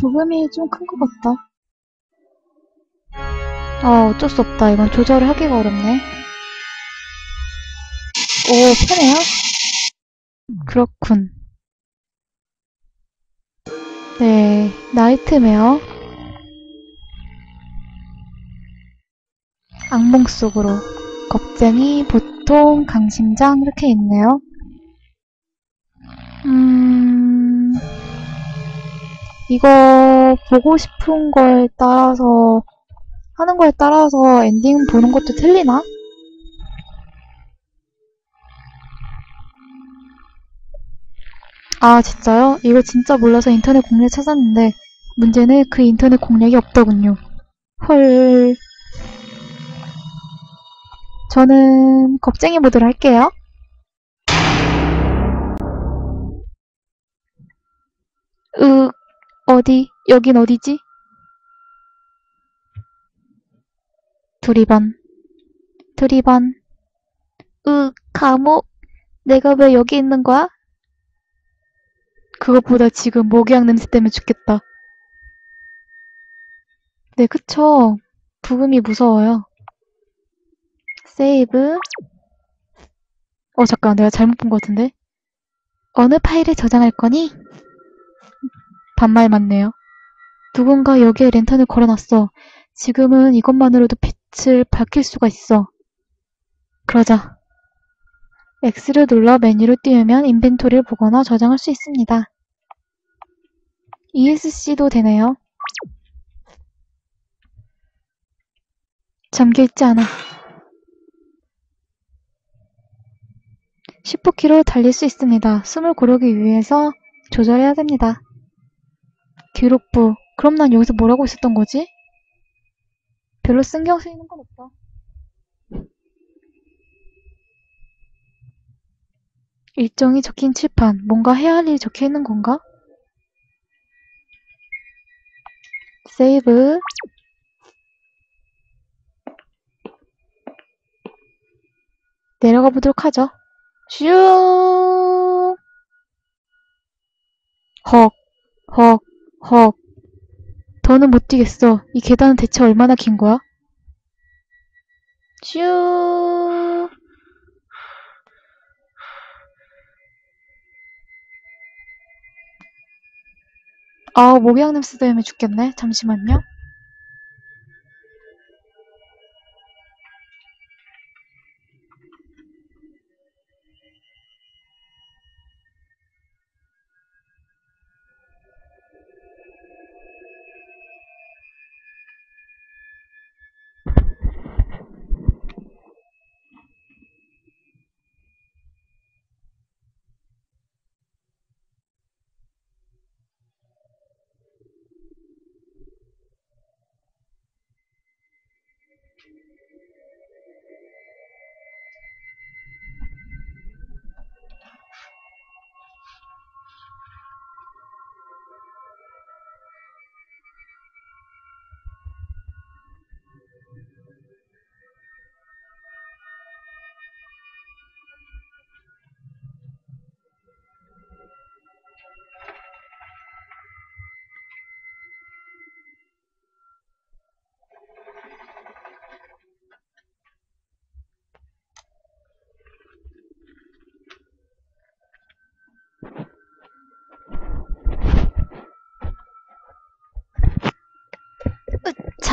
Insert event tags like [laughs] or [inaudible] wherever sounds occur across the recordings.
브금이 좀 큰 것 같다. 아, 어쩔 수 없다. 이건 조절을 하기가 어렵네. 오, 편해요? 그렇군. 네, Nightmare. 악몽 속으로. 겁쟁이, 보통, 강심장, 이렇게 있네요. 음, 이거 보고 싶은 거에 따라서, 하는 거에 따라서 엔딩 보는 것도 틀리나? 아, 진짜요? 이거 진짜 몰라서 인터넷 공략 찾았는데, 문제는 그 인터넷 공략이 없더군요. 헐. 저는 겁쟁이 모드로 할게요. 으, 어디, 여긴 어디지? 두리번, 두리번, 으, 감옥, 내가 왜 여기 있는 거야? 그것보다 지금 모기향 냄새 때문에 죽겠다. 네, 그쵸. 부금이 무서워요. 세이브. 어, 잠깐, 내가 잘못 본 것 같은데. 어느 파일에 저장할 거니? 반말 맞네요. 누군가 여기에 랜턴을 걸어놨어. 지금은 이것만으로도 빛을 밝힐 수가 있어. 그러자. X를 눌러 메뉴를 띄우면 인벤토리를 보거나 저장할 수 있습니다. ESC도 되네요. 잠겨있지 않아. 10호키로 달릴 수 있습니다. 숨을 고르기 위해서 조절해야 됩니다. 기록부. 그럼 난 여기서 뭘 하고 있었던 거지? 별로 신경 쓰이는 건 없다. 일정이 적힌 칠판. 뭔가 해야 할 일이 적혀 있는 건가? 세이브. 내려가 보도록 하죠. 슈. 헉, 헉, 헉. 더는 못 뛰겠어. 이 계단은 대체 얼마나 긴 거야? 슈. 아, 모기향 냄새 때문에 죽겠네. 잠시만요.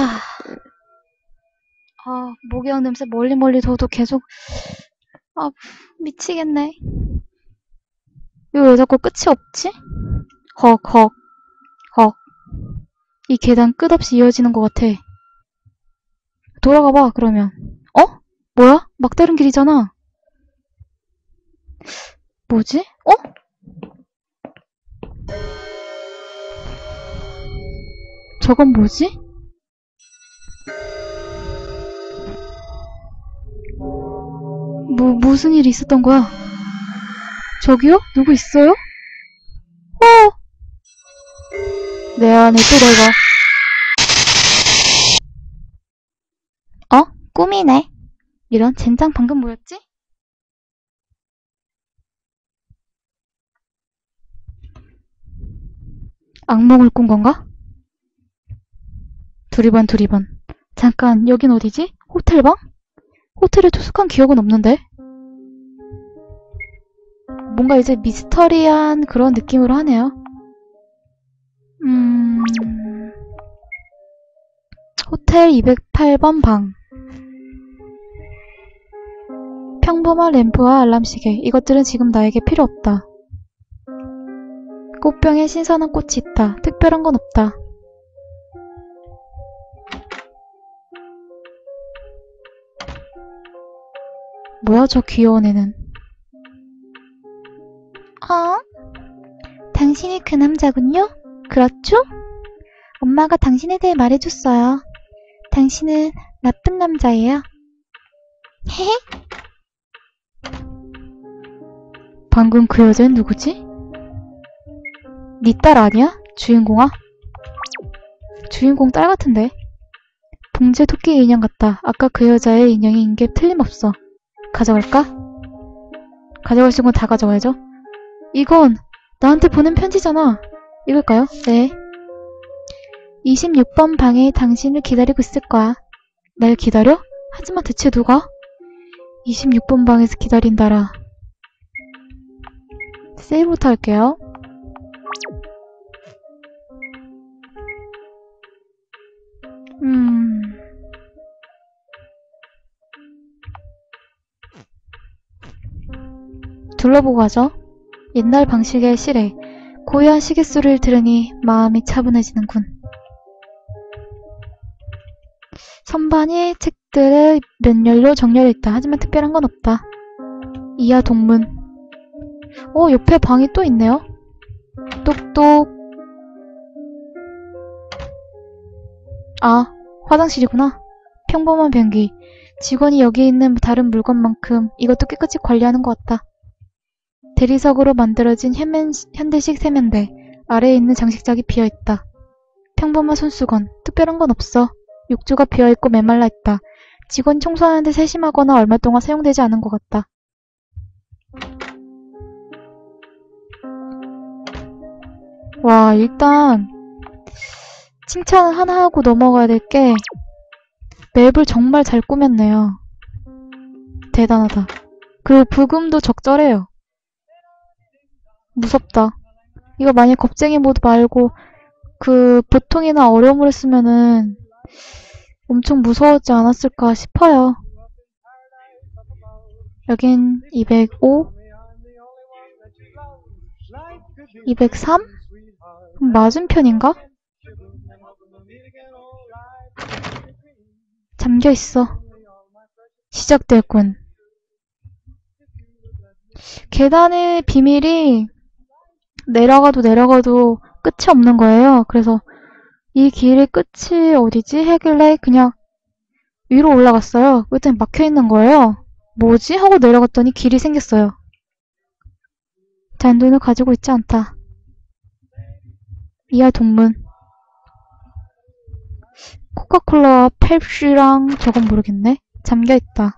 자. 아, 모기향 냄새 멀리 멀리 둬도 계속, 아, 미치겠네. 이거 왜 자꾸 끝이 없지? 헉, 헉, 헉. 이 계단 끝없이 이어지는 것 같아. 돌아가 봐, 그러면. 어? 뭐야? 막다른 길이잖아. 뭐지? 어? 저건 뭐지? 뭐, 무슨 일이 있었던 거야? 저기요? 누구 있어요? 어! 내 안에 또 내가. 어? 꿈이네. 이런 젠장 방금 뭐였지? 악몽을 꾼 건가? 두리번 두리번. 잠깐, 여긴 어디지? 호텔방? 호텔에 투숙한 기억은 없는데? 뭔가 이제 미스터리한 그런 느낌으로 하네요. 음, 호텔 208번 방. 평범한 램프와 알람 시계. 이것들은 지금 나에게 필요 없다. 꽃병에 신선한 꽃이 있다. 특별한 건 없다. 뭐야, 저 귀여운 애는. 어? 당신이 그 남자군요? 그렇죠? 엄마가 당신에 대해 말해줬어요. 당신은 나쁜 남자예요. 헤헤? 방금 그 여자는 누구지? 네 딸 아니야? 주인공아? 주인공 딸 같은데? 봉제 토끼 인형 같다. 아까 그 여자의 인형인 게 틀림없어. 가져갈까? 가져갈 수 있는 건 다 가져가야죠. 이건 나한테 보낸 편지잖아. 읽을까요? 네. 26번 방에 당신을 기다리고 있을 거야. 날 기다려? 하지만 대체 누가? 26번 방에서 기다린다라. 세이브부터 할게요. 음. 둘러보고 가죠. 옛날 방식의 시래. 고요한 시계 소리를 들으니 마음이 차분해지는군. 선반이 책들의 몇 열로 정렬해 있다. 하지만 특별한 건 없다. 이하 동문. 어, 옆에 방이 또 있네요. 똑똑. 아, 화장실이구나. 평범한 변기. 직원이 여기 있는 다른 물건만큼 이것도 깨끗이 관리하는 것 같다. 대리석으로 만들어진 현대식 세면대. 아래에 있는 장식장이 비어있다. 평범한 손수건. 특별한 건 없어. 욕조가 비어있고 메말라 있다. 직원이 청소하는데 세심하거나 얼마 동안 사용되지 않은 것 같다. 와, 일단 칭찬을 하나 하고 넘어가야 될 게 맵을 정말 잘 꾸몄네요. 대단하다. 그리고 부금도 적절해요. 무섭다. 이거 만약 겁쟁이 모드 말고 그 보통이나 어려움을 했으면은 엄청 무서웠지 않았을까 싶어요. 여긴 205, 203? 그럼 맞은편인가? 잠겨있어. 시작됐군. 계단의 비밀이 내려가도 내려가도 끝이 없는 거예요. 그래서 이 길의 끝이 어디지? 하길래 그냥 위로 올라갔어요. 그랬더니 막혀 있는 거예요. 뭐지? 하고 내려갔더니 길이 생겼어요. 잔돈을 가지고 있지 않다. 이하 동문. 코카콜라와 펩시랑 저건 모르겠네. 잠겨있다.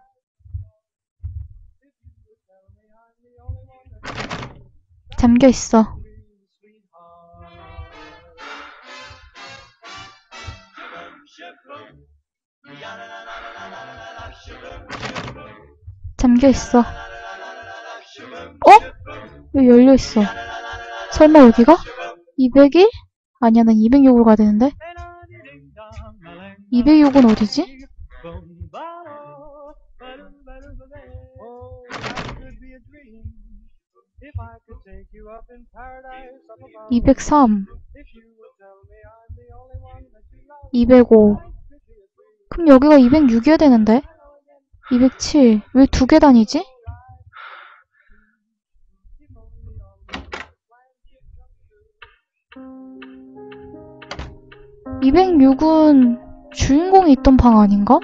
잠겨 있어. 잠겨 있어. 어? 왜 열려 있어? 설마 여기가? 201? 아니야, 난 206으로 가야 되는데? 206은 어디지? 203, 205. 그럼 여기가 206이어야 되는데? 207. 왜두 계단이지? (206은) 주인공이 있던 방 아닌가?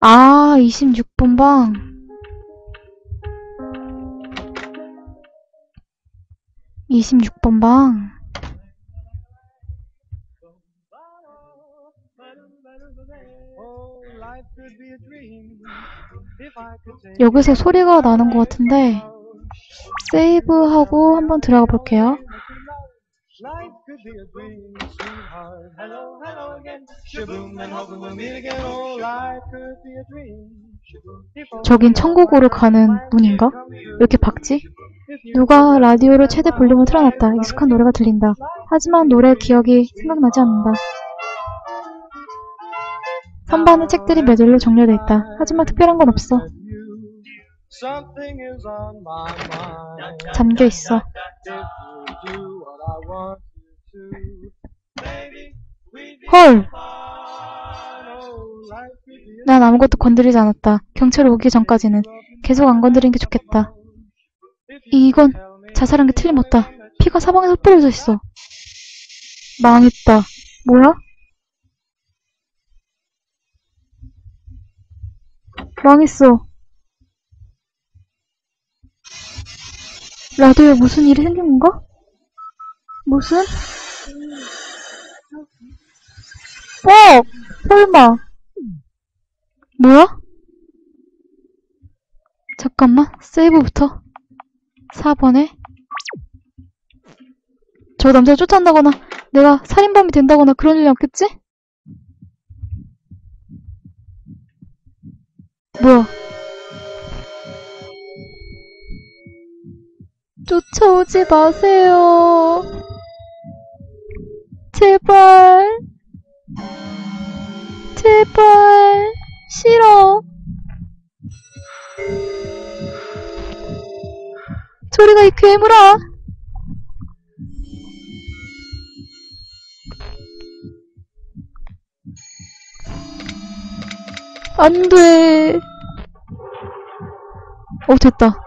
아, 26 번 방. 이십육 번 방. 여기서 소리가 나는 것 같은데 세이브하고 한번 들어가 볼게요. Life could be a dream, sweetheart. Hello, hello again. Shaboom and hoping we'll meet again. Oh, life could be a dream. 저긴 천국으로 가는 문인가? 왜 이렇게 박지? 누가 라디오로 최대 볼륨을 틀어놨다. 익숙한 노래가 들린다. 하지만 노래 기억이 생각나지 않는다. 선반에 책들이 메들로 정렬돼 있다. 하지만 특별한 건 없어. 잠겨 있어. If 난 아무것도 건드리지 않았다. 경찰 오기 전까지는. 계속 안 건드리는 게 좋겠다. 이건 자살한 게 틀림없다. 피가 사방에 흩뿌려져 있어. 망했다. 뭐야? 망했어. 라디오에 무슨 일이 생긴 건가? 무슨? 어! 설마. 뭐야? 잠깐만, 세이브부터. 4번에. 저 남자를 쫓아온다거나, 내가 살인범이 된다거나 그런 일이 없겠지? 뭐야? 쫓아오지 마세요. 제발. 제발. 싫어. 저리가 이 괴물아. 안 돼. 어, 됐다.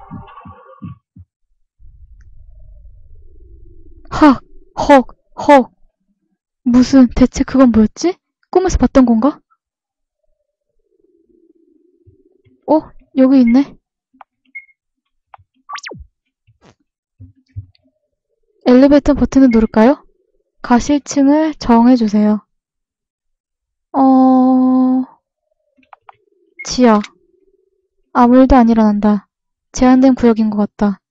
헉, 헉, 헉. 무슨, 대체 그건 뭐였지? 꿈에서 봤던 건가? 어, 여기 있네. 엘리베이터 버튼을 누를까요? 가실층을 정해주세요. 어, 지하. 아무 일도 안 일어난다. 제한된 구역인 것 같다.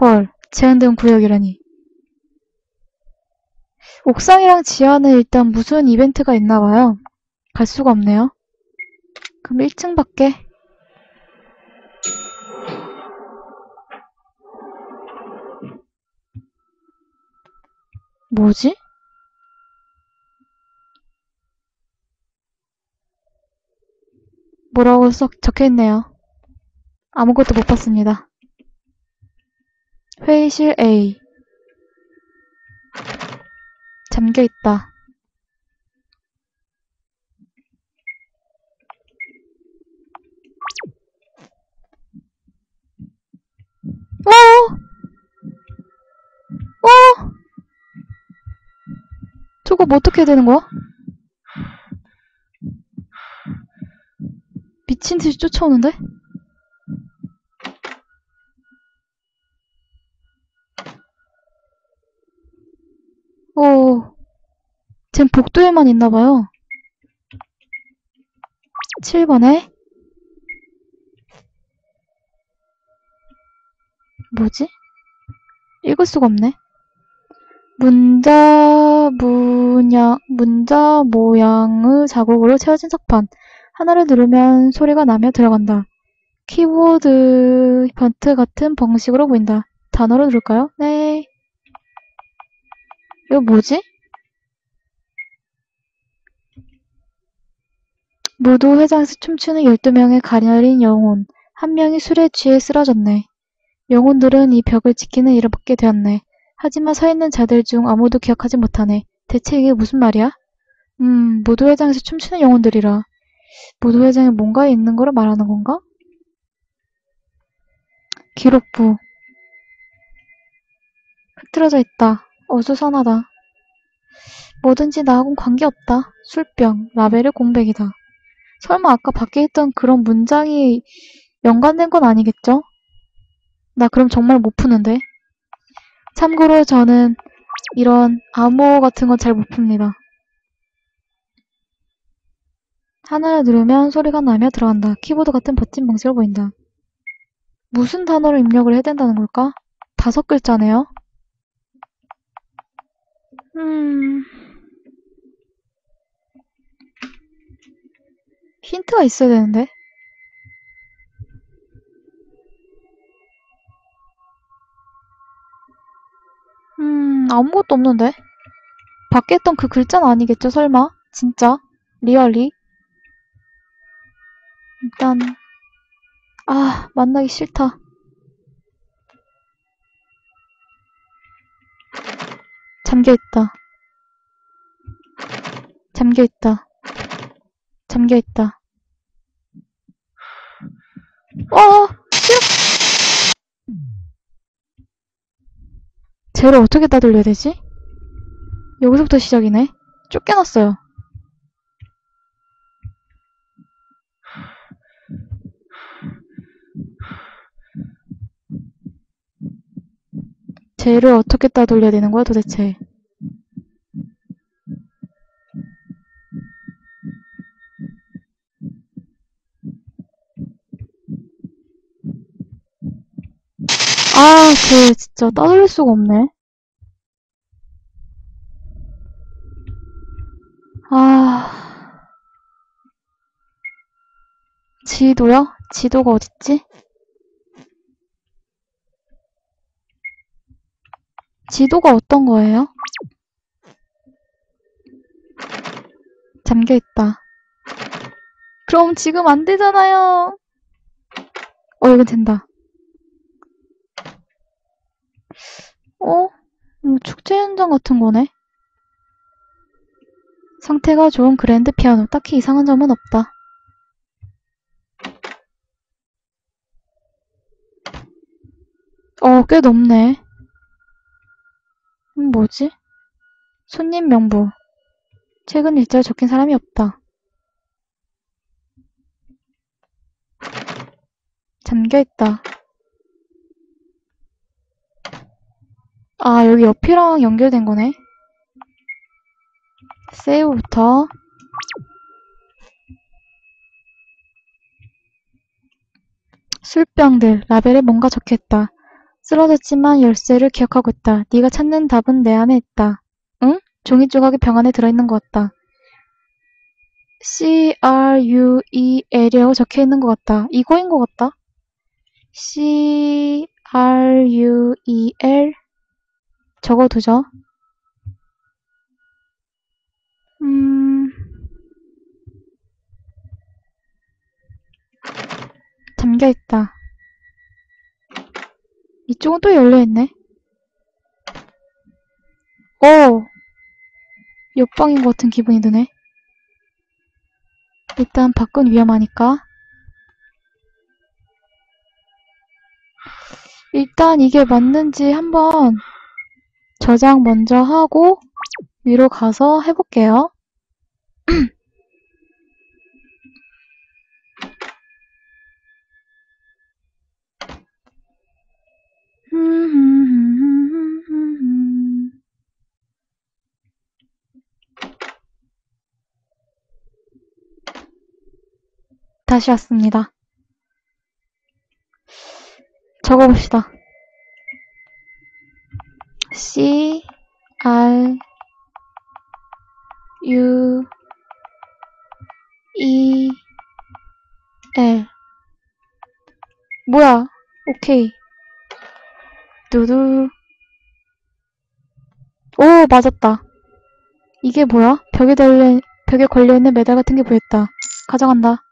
헐, 제한된 구역이라니. 옥상이랑 지하는 일단 무슨 이벤트가 있나 봐요. 갈 수가 없네요. 그럼 1층밖에. 뭐지? 뭐라고 써, 적혀있네요. 아무것도 못 봤습니다. 회의실 A. 잠겨있다. 어! 어! 저거 뭐 어떻게 해야 되는 거야? 미친 듯이 쫓아오는데? 오, 쟨 복도에만 있나봐요. 7번에 뭐지? 읽을 수가 없네. 문자 문양 문자 모양의 자국으로 채워진 석판. 하나를 누르면 소리가 나며 들어간다. 키보드 폰트 같은 방식으로 보인다. 단어로 누를까요? 네. 이거 뭐지? 무도 회장에서 춤추는 12명의 가녀린 영혼. 한 명이 술에 취해 쓰러졌네. 영혼들은 이 벽을 지키는 일을 맡게 되었네. 하지만 서 있는 자들 중 아무도 기억하지 못하네. 대체 이게 무슨 말이야? 음, 무도 회장에서 춤추는 영혼들이라. 무도 회장에 뭔가 있는 거를 말하는 건가? 기록부. 흐트러져 있다. 어수선하다. 뭐든지 나하고는 관계없다. 술병, 라벨의 공백이다. 설마 아까 밖에 있던 그런 문장이 연관된 건 아니겠죠? 나 그럼 정말 못 푸는데. 참고로 저는 이런 암호 같은 건 잘 못 풉니다. 하나를 누르면 소리가 나며 들어간다. 키보드 같은 버튼 방식으로 보인다. 무슨 단어를 입력을 해야 된다는 걸까? 다섯 글자네요. 음. 힌트가 있어야 되는데. 음, 아무것도 없는데. 밖에 있던 그 글자는 아니겠죠, 설마? 진짜? 리얼리? 일단, 아, 만나기 싫다. 잠겨있다. 잠겨있다. 잠겨있다. 어! 쟤를 어떻게 따돌려야 되지? 여기서부터 시작이네. 쫓겨났어요. 쟤를 어떻게 따돌려야 되는 거야, 도대체? 아, 쟤 진짜 따돌릴 수가 없네. 아. 지도요? 지도가 어딨지? 지도가 어떤 거예요? 잠겨있다. 그럼 지금 안 되잖아요. 어, 이건 된다. 어? 음, 축제 현장 같은 거네? 상태가 좋은 그랜드 피아노. 딱히 이상한 점은 없다. 어, 꽤 높네. 음, 뭐지? 손님 명부. 최근 일자에 적힌 사람이 없다. 잠겨있다. 아, 여기 옆이랑 연결된 거네. 세이브부터. 술병들, 라벨에 뭔가 적혀있다. 쓰러졌지만 열쇠를 기억하고 있다. 네가 찾는 답은 내 안에 있다. 응? 종이 조각이 병 안에 들어있는 것 같다. C-R-U-E-L이라고 적혀있는 것 같다. 이거인 것 같다. C-R-U-E-L 적어두죠. 음... 잠겨있다. 이쪽은 또 열려있네. 오! 옆방인 것 같은 기분이 드네. 일단 밖은 위험하니까. 일단 이게 맞는지 한번 저장 먼저 하고 위로 가서 해볼게요. 다시 왔습니다. 적어봅시다. C R U E L 뭐야? 오케이. 두두 오 맞았다. 이게 뭐야? 벽에 달려 벽에 걸려있는 메달 같은 게 보였다. 가져간다.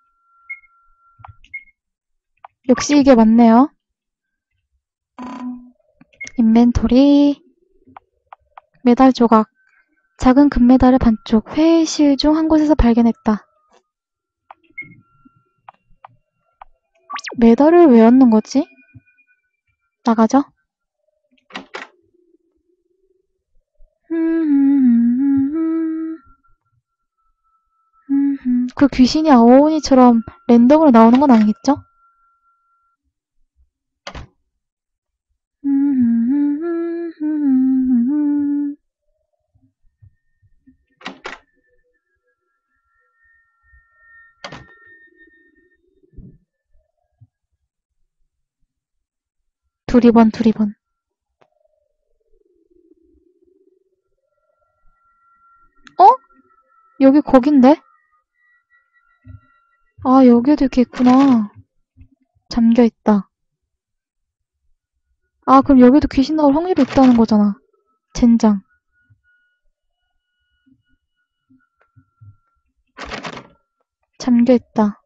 역시 이게 맞네요. 인벤토리 메달 조각 작은 금메달의 반쪽 회의실 중 한 곳에서 발견했다. 메달을 왜 얻는 거지? 나가죠. 그 귀신이 아오니처럼 랜덤으로 나오는 건 아니겠죠? 두리번, 두리번. 어? 여기 거긴데? 아, 여기도 이렇게 있구나. 잠겨있다. 아, 그럼 여기도 귀신 나올 확률이 있다는 거잖아. 젠장. 잠겨있다.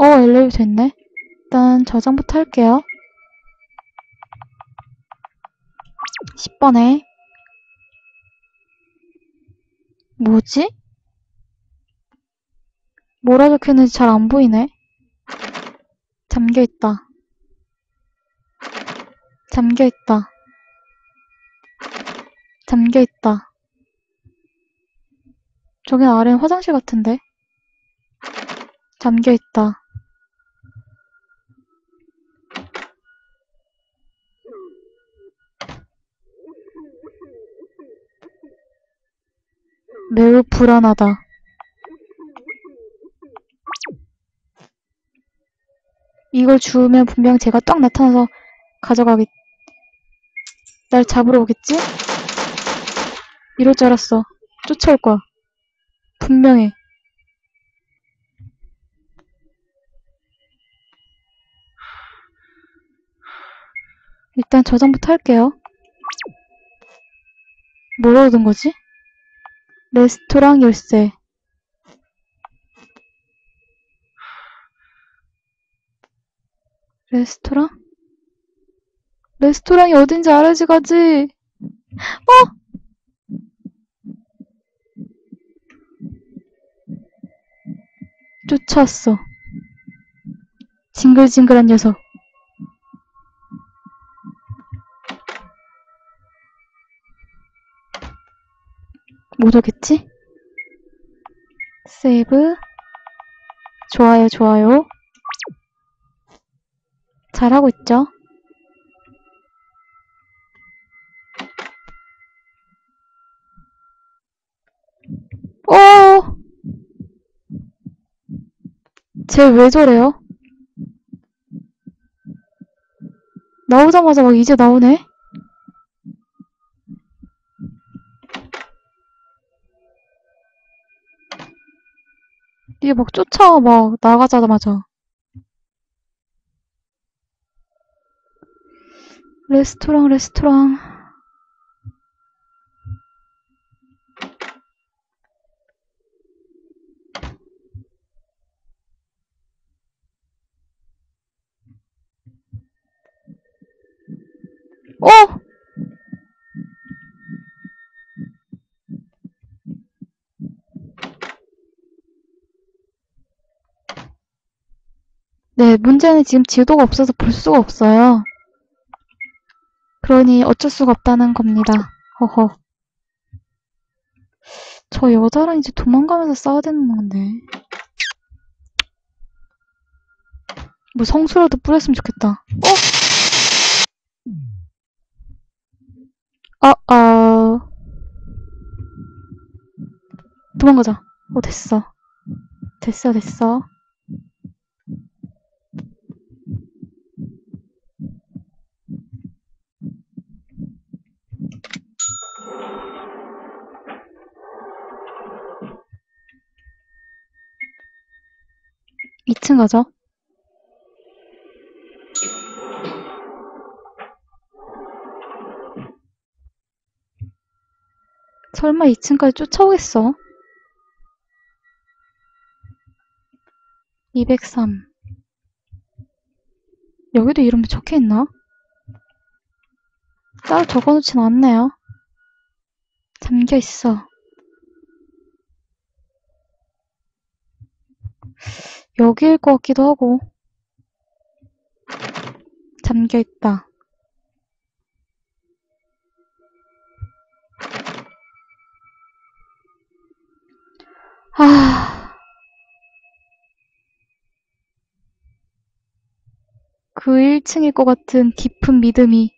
어, 엘리베이터 있네. 일단 저장부터 할게요. 10번에. 뭐지? 뭐라 적혀있는지 잘 안 보이네. 잠겨있다. 잠겨있다. 잠겨있다. 저기 아래는 화장실 같은데? 잠겨있다. 매우 불안하다. 이걸 주우면 분명 제가 딱 나타나서 가져가겠, 날 잡으러 오겠지? 이럴 줄 알았어. 쫓아올 거야. 분명해. 일단 저장부터 할게요. 뭘 얻은 거지? 레스토랑 열쇠. 레스토랑? 레스토랑이 어딘지 알아야지 가지. 어? 쫓아왔어. 징글징글한 녀석. 못 오겠지? 세이브. 좋아요, 좋아요. 잘하고 있죠? 어! 쟤 왜 저래요? 나오자마자 막 이제 나오네? 이게 막 쫓아와, 막, 나가자마자. 레스토랑, 레스토랑. 어! 네, 문제는 지금 지도가 없어서 볼 수가 없어요. 그러니 어쩔 수가 없다는 겁니다. 허허. 저 여자랑 이제 도망가면서 싸워야 되는 건데. 뭐 성수라도 뿌렸으면 좋겠다. 어? 어, 어. 도망가자. 어, 됐어. 됐어, 됐어. 이층 가죠. 설마 2층까지 쫓아오겠어? 203. 여기도 이름이 적혀 있나? 따로 적어놓진 않네요. 잠겨 있어. 여기일 것 같기도 하고. 잠겨 있다. 아. 그 1층일 것 같은 깊은 믿음이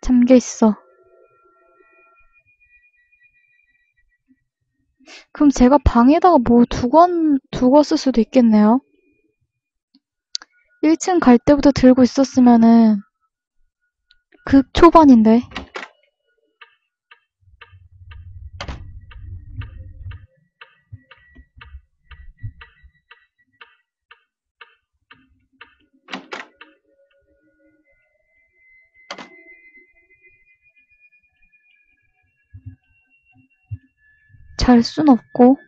잠겨 있어. 그럼 제가 방에다가 뭐 두고, 두었을 수도 있겠네요. 1층 갈 때부터 들고 있었으면은 극 초반인데. 잘 순 없고.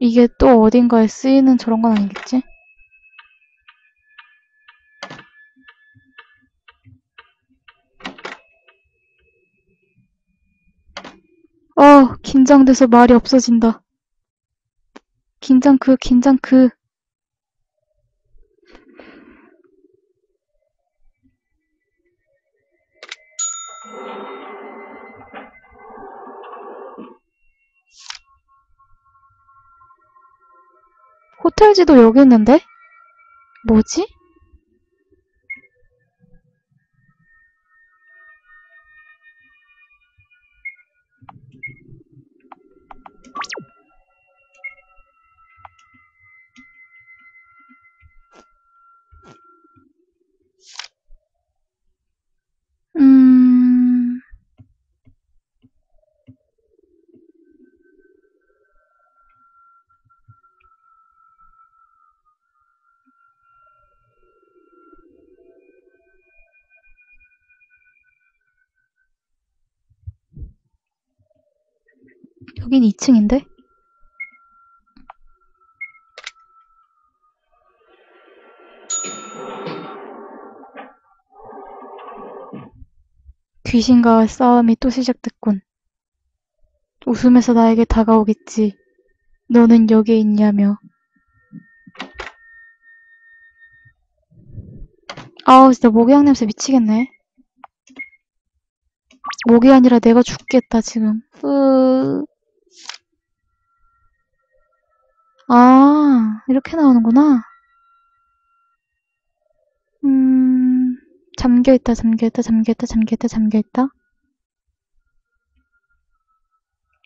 이게 또 어딘가에 쓰이는 저런 건 아니겠지? 어, 긴장돼서 말이 없어진다. 긴장 그, 긴장 그. 호텔지도 여기 있는데? 뭐지? 여긴 2층인데? 귀신과의 싸움이 또 시작됐군. 웃으면서 나에게 다가오겠지. 너는 여기에 있냐며. 아우, 진짜 모기향 냄새 미치겠네. 목이 아니라 내가 죽겠다, 지금. 으... 아, 이렇게 나오는구나. 음, 잠겨있다, 잠겨있다, 잠겨있다, 잠겨있다, 잠겨있다.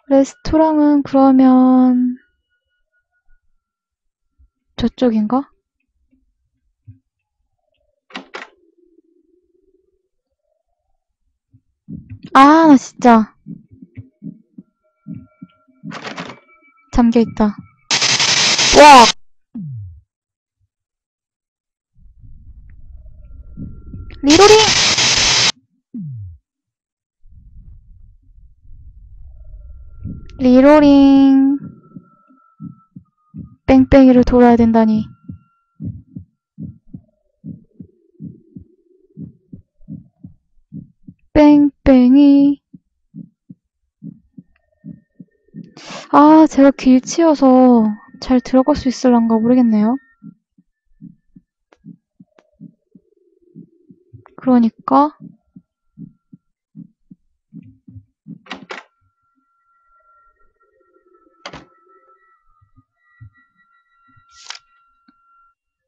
레스토랑은 그러면 저쪽인가? 아, 나 진짜. 잠겨있다. 와! 리로링! 리로링. 뺑뺑이를 돌아야 된다니. 뺑뺑이. 아, 제가 길치여서 잘 들어갈 수 있을란가 모르겠네요. 그러니까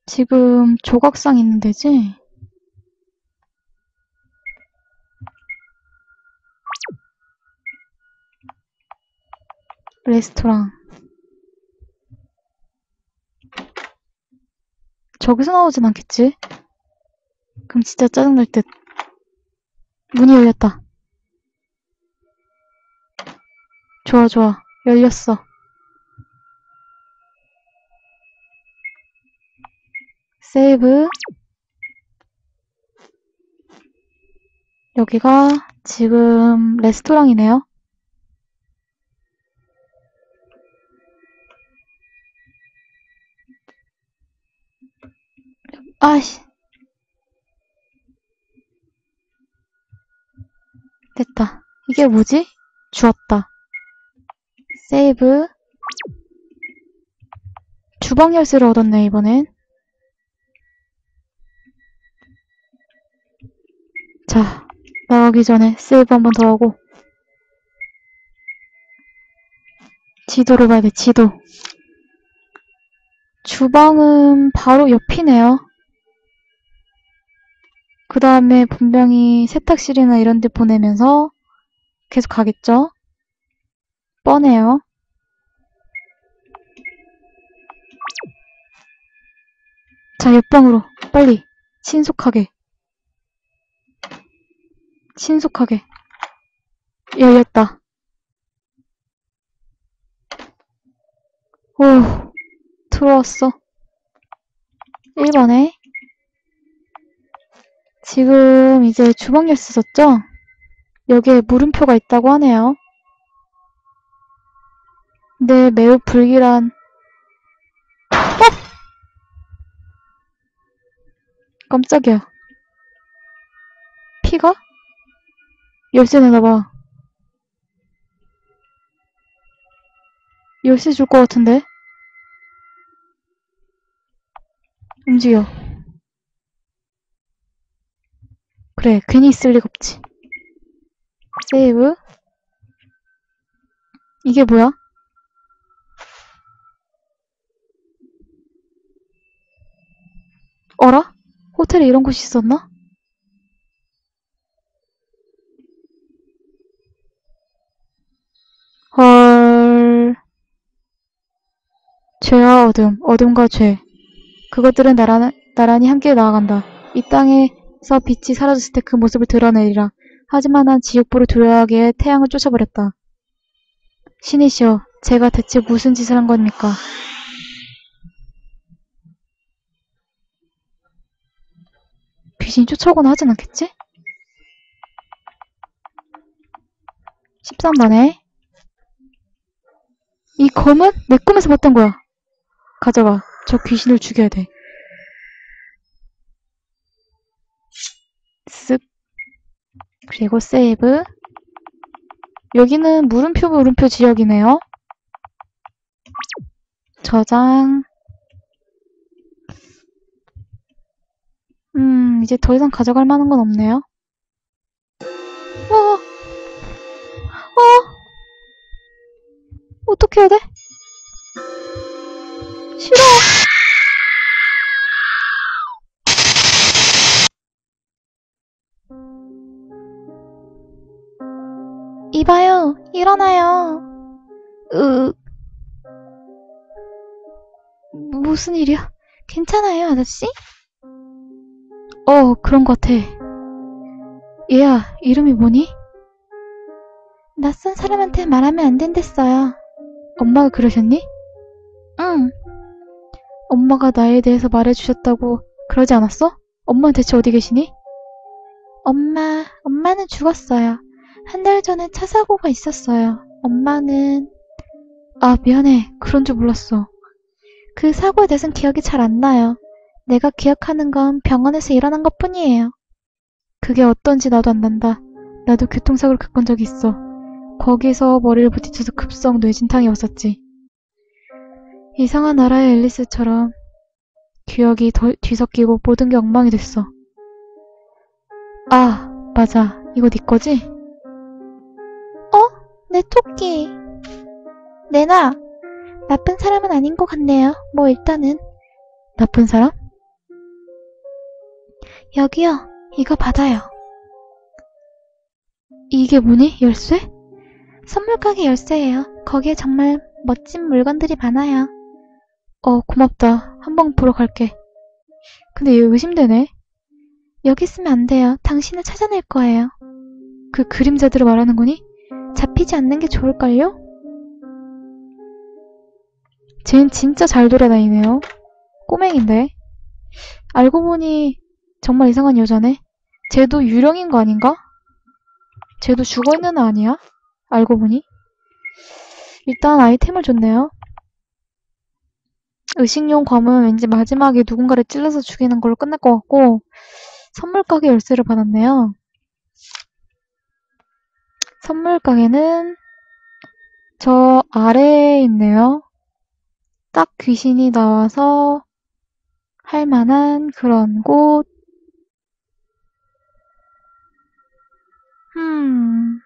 지금 조각상 있는 데지? 레스토랑. 저기서 나오진 않겠지? 그럼 진짜 짜증날 듯. 문이 열렸다. 좋아, 좋아. 열렸어. 세이브. 여기가 지금 레스토랑이네요. 아씨. 됐다. 이게 뭐지? 주었다. 세이브. 주방 열쇠를 얻었네, 이번엔. 자, 나가기 전에 세이브 한 번 더 하고. 지도를 봐야 돼, 지도. 주방은 바로 옆이네요. 그 다음에 분명히 세탁실이나 이런 데 보내면서 계속 가겠죠? 뻔해요. 자, 옆방으로. 빨리. 신속하게. 신속하게. 열렸다. 오, 들어왔어. 1번에. 지금 이제 주방 열쇠 썼죠? 여기에 물음표가 있다고 하네요. 근데 매우 불길한 어? 깜짝이야. 피가? 열쇠 내놔봐. 열쇠 줄 것 같은데? 움직여. 그래, 괜히 있을 리가 없지. 세이브. 이게 뭐야? 어라? 호텔에 이런 곳이 있었나? 헐. 죄와 어둠, 어둠과 죄. 그것들은 나란, 나란히 함께 나아간다. 이 땅에 서 빛이 사라졌을 때 그 모습을 드러내리라. 하지만 난 지옥불을 두려워하기에 태양을 쫓아버렸다. 신이시여, 제가 대체 무슨 짓을 한 겁니까? 귀신이 쫓아오거나 하진 않겠지? 13번에 이 검은 내 꿈에서 봤던 거야. 가져와. 저 귀신을 죽여야 돼. 쓱. 그리고 세이브. 여기는 물음표 물음표 지역이네요. 저장. 음, 이제 더 이상 가져갈 만한 건 없네요. 어, 어, 어떻게 해야 돼? 무슨 일이야? 괜찮아요, 아저씨? 어, 그런 것 같아. 얘야, 이름이 뭐니? 낯선 사람한테 말하면 안 된댔어요. 엄마가 그러셨니? 응. 엄마가 나에 대해서 말해주셨다고 그러지 않았어? 엄마는 대체 어디 계시니? 엄마, 엄마는 죽었어요. 한 달 전에 차 사고가 있었어요. 엄마는... 아, 미안해. 그런 줄 몰랐어. 그 사고에 대해서는 기억이 잘 안 나요. 내가 기억하는 건 병원에서 일어난 것 뿐이에요. 그게 어떤지 나도 안 난다. 나도 교통사고를 겪은 적이 있어. 거기서 머리를 부딪혀서 급성 뇌진탕이 왔었지. 이상한 나라의 앨리스처럼 기억이 더 뒤섞이고 모든 게 엉망이 됐어. 아, 맞아. 이거 네 거지? 어? 내 토끼. 내나, 나쁜 사람은 아닌 것 같네요. 뭐 일단은. 나쁜 사람? 여기요. 이거 받아요. 이게 뭐니? 열쇠? 선물 가게 열쇠예요. 거기에 정말 멋진 물건들이 많아요. 어, 고맙다. 한번 보러 갈게. 근데 얘 의심되네. 여기 있으면 안 돼요. 당신을 찾아낼 거예요. 그 그림자들을 말하는 거니? 잡히지 않는 게 좋을걸요? 쟨 진짜 잘 돌아다니네요. 꼬맹인데. 알고 보니 정말 이상한 여자네. 쟤도 유령인 거 아닌가? 쟤도 죽어있는 애 아니야? 알고 보니. 일단 아이템을 줬네요. 의식용 검은 왠지 마지막에 누군가를 찔러서 죽이는 걸로 끝날 것 같고 선물 가게 열쇠를 받았네요. 선물 가게는 저 아래에 있네요. 딱 귀신이 나와서 할 만한 그런 곳. 음.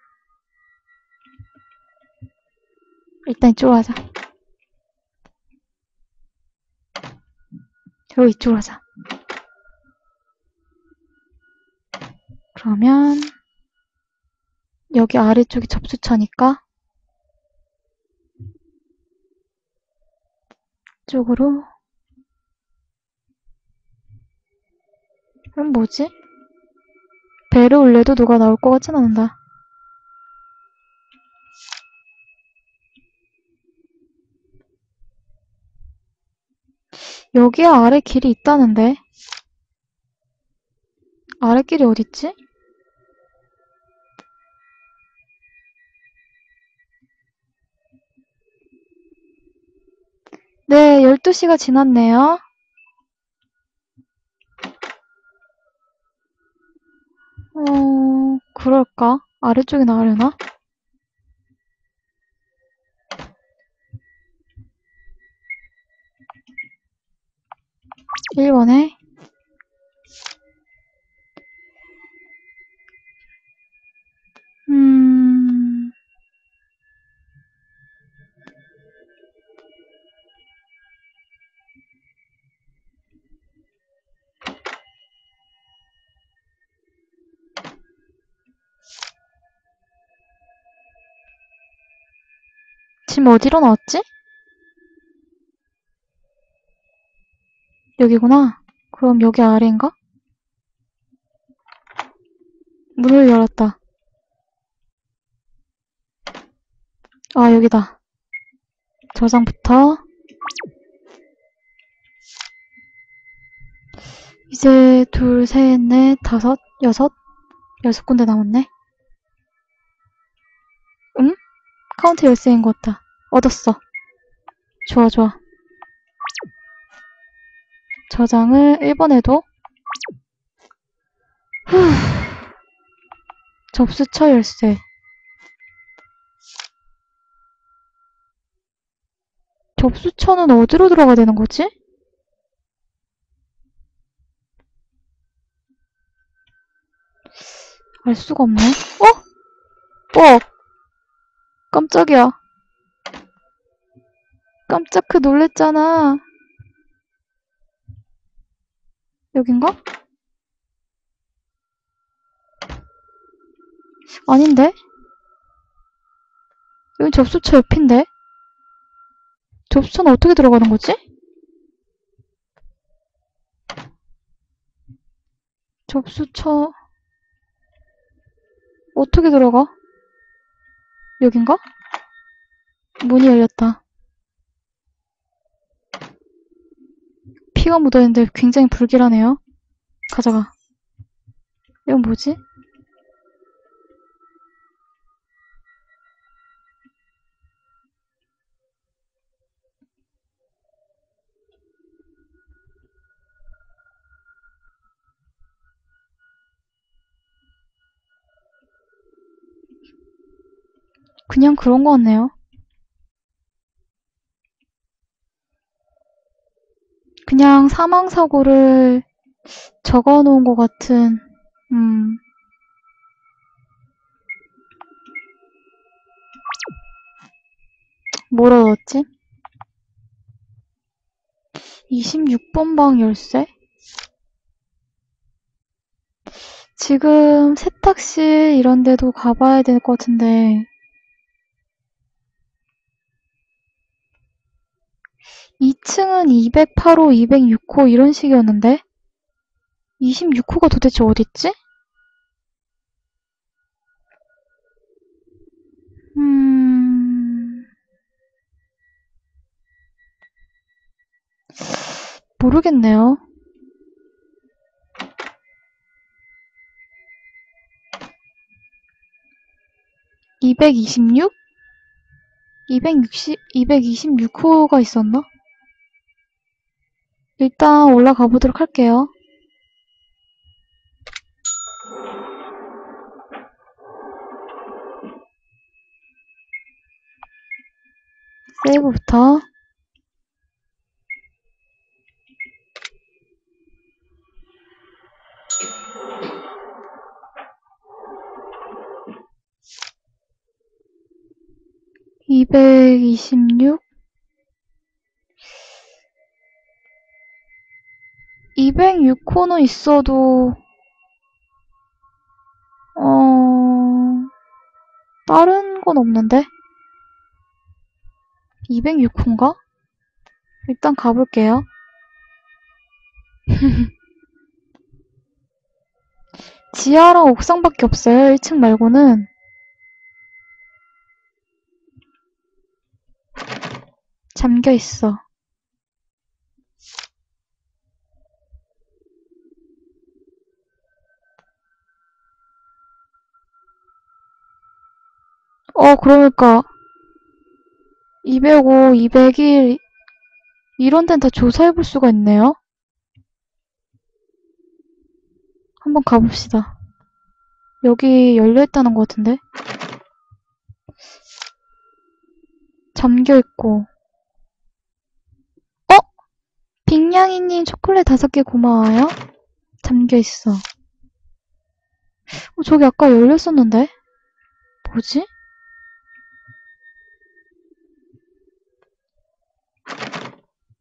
일단 이쪽으로 하자. 저 이쪽으로 하자. 그러면 여기 아래쪽이 접수처니까 쪽으로 그럼 뭐지? 배를 올려도 누가 나올 것 같진 않는다. 여기에 아래 길이 있다는데? 아래 길이 어딨지? 네, 12시가 지났네요. 어, 그럴까? 아래쪽에 나가려나? 1번에 지금 어디로 나왔지? 여기구나. 그럼 여기 아래인가? 문을 열었다. 아, 여기다. 저장부터. 이제 둘, 셋, 넷, 다섯, 여섯, 여섯 군데 남았네. 응? 카운터 열쇠인 것 같다. 얻었어. 좋아, 좋아. 저장을 1번에도 후. 접수처 열쇠 접수처는 어디로 들어가야 되는 거지? 알 수가 없네. 어? 어? 깜짝이야. 깜짝 그 놀랬잖아. 여긴가? 아닌데? 여기 접수처 옆인데? 접수처는 어떻게 들어가는 거지? 접수처 어떻게 들어가? 여긴가? 문이 열렸다. 피가 묻어있는데 굉장히 불길하네요. 가져가. 이건 뭐지? 그냥 그런 거 같네요. 그냥 사망사고를 적어 놓은 것 같은, 음. 뭐라 넣었지? 26번 방 열쇠? 지금 세탁실 이런 데도 가봐야 될 것 같은데, 2층은 208호, 206호 이런 식이었는데 26호가 도대체 어딨지? 음... 모르겠네요. (226) 260, 226호가 있었나? 일단 올라가 보도록 할게요. 세이브부터 이백이십육 206호는 있어도 어... 다른 건 없는데? 206호인가? 일단 가볼게요. [laughs] 지하랑 옥상밖에 없어요. 1층 말고는. 잠겨 있어. 어, 그러니까 205, 201 이런 데는 다 조사해 볼 수가 있네요. 한번 가봅시다. 여기 열려 있다는 것 같은데? 잠겨 있고. 어? 빅냥이님 초콜릿 다섯 개 고마워요. 잠겨 있어. 어, 저기 아까 열렸었는데? 뭐지?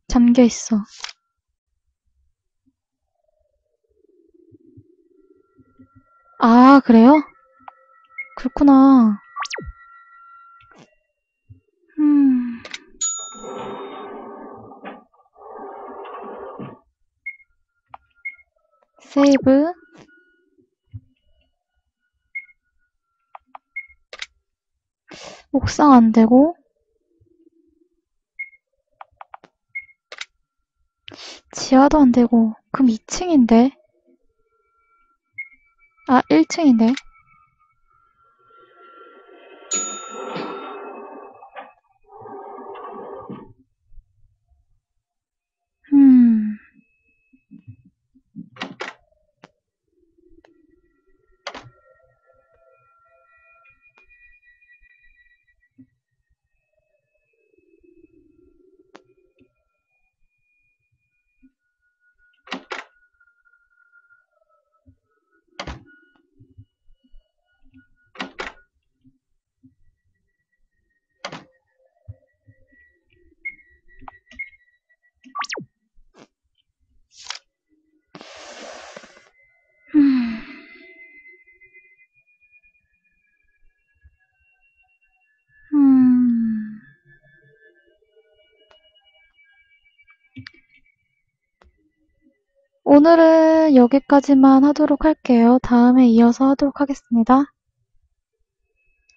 잠겨 있어. 아, 그래요? 그렇구나. 음. 세이브. 옥상 안 되고. 지하도 안 되고. 그럼 2층인데? 아, 1층인데? 오늘은 여기까지만 하도록 할게요. 다음에 이어서 하도록 하겠습니다.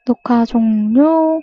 녹화 종료.